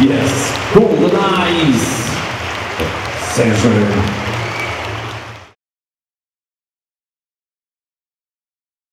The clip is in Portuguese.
Yes, Golden Eyes. Sérgio